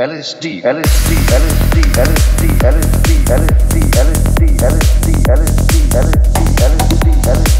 LSD, LSD, LSD, LSD, LSD, LSD, LSD, LSD, LSD, LSD, LSD, LSD, LSD,